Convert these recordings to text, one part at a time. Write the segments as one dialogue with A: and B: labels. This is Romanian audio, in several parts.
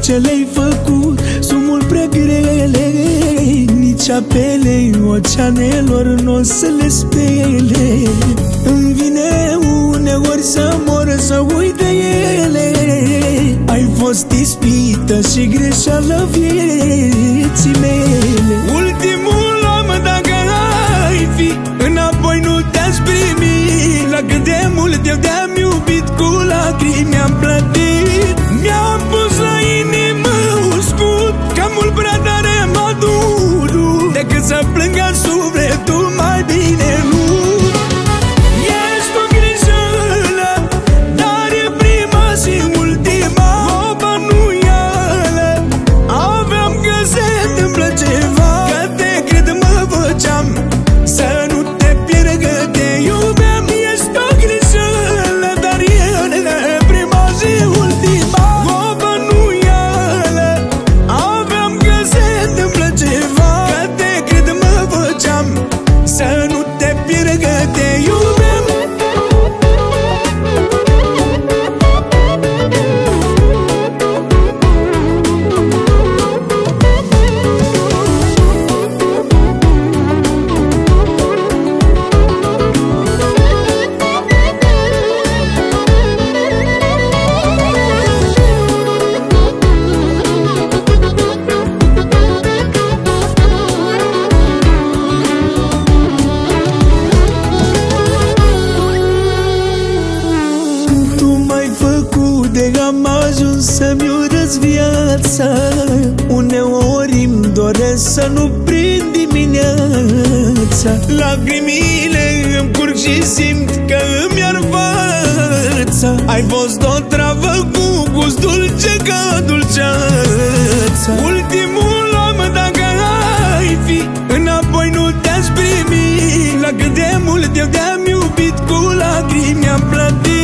A: ce le-ai făcut. Sunt mult prea grele Nici apele oceanelor nu o să le spele. Îmi vine uneori să mor să uit de ele. Ai fost ispită și greșeală vieții mele. Ultimul om dacă ai fi Înapoi nu te-aș primi. La cât de mult eu te-am iubit Cu lacrimi am plătit să-mi urăți viața Uneori îmi doresc să nu prind dimineața. Lacrimile îmi curg și simt că îmi iar fața Ai fost o travă cu gust dulce ca dulceața. Ultimul om dacă ai fi Înapoi nu te-aș primi. La cât de mult eu te-am iubit Cu lacrimi am plătit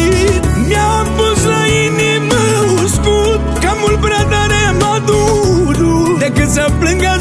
A: să plângă